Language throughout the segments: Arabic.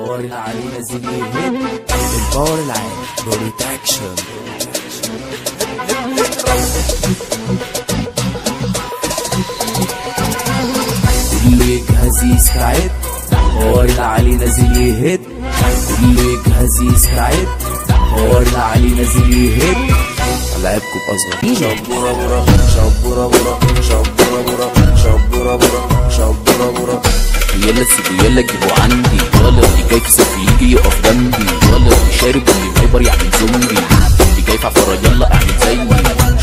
الباور العالي لازم يهد الباور العالي بروتكشن اكشن كل يجهز يستعد الحوار العالي علينا يهد كل جهزي يستعد الباور العالي لازم يهد لعبكم اصغر شبورة برا شبورة برا شبورة برا شبورة برا شبورة برا يلا سيبوا يلا جيبوا عندي يلا شارب اللي فايبر يعمل زومبي اللي جاي عفرة يلا اعمل زيي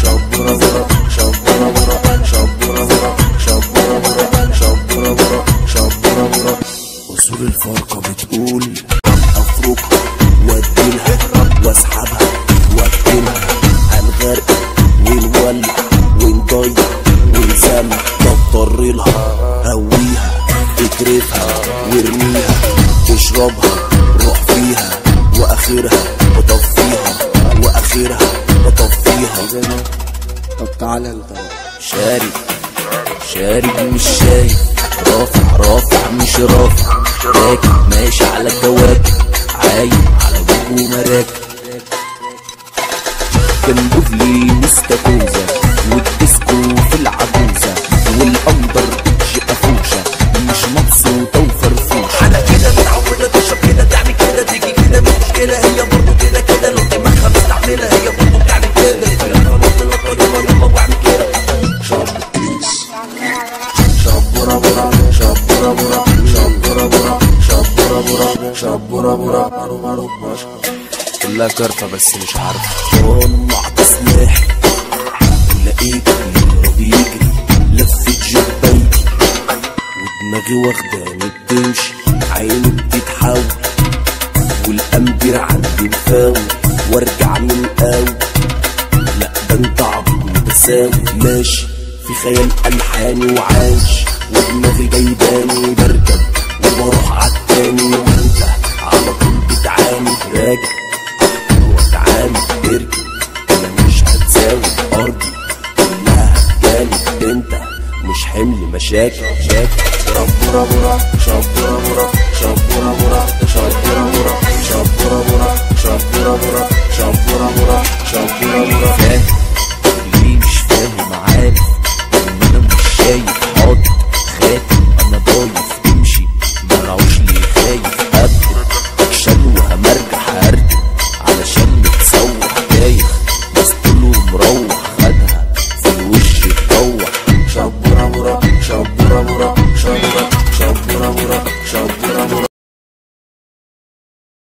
شبورة برا شبورة برا شبورة برا شبورة برا شبورة برا شبورة برا. اصول الفرقة بتقول افركها واديلها واسحبها واكلها هنغرق ونولع ونضيع ونسمع نضطر لها هويها اكرفها وارميها تشربها روح فيها. واخرها وطفيها واخرها وطفيها طب تعالى انت شارب شارب مش شايف رافع رافع مش رافع. راكب ماشي على الكواكب عايم على بوك ومراكب. كان بوفلي مستكوزة كلها كارتة بس مش عارفة طلع تسميح ولقيت بيهرب يجري لفت جبيتي ودماغي واخداني بتمشي عيني بتتحول والأمبير عندي مفاول وارجع من قوي لا ده انت عبيط متساوي ماشي في خيال الحاني وعايش ودماغي جايباني بركب وبروح عالتاني مساوي أرضي كلها جالي أنت مش حمل مشاكل. شاكل رب رب رب شب رب رب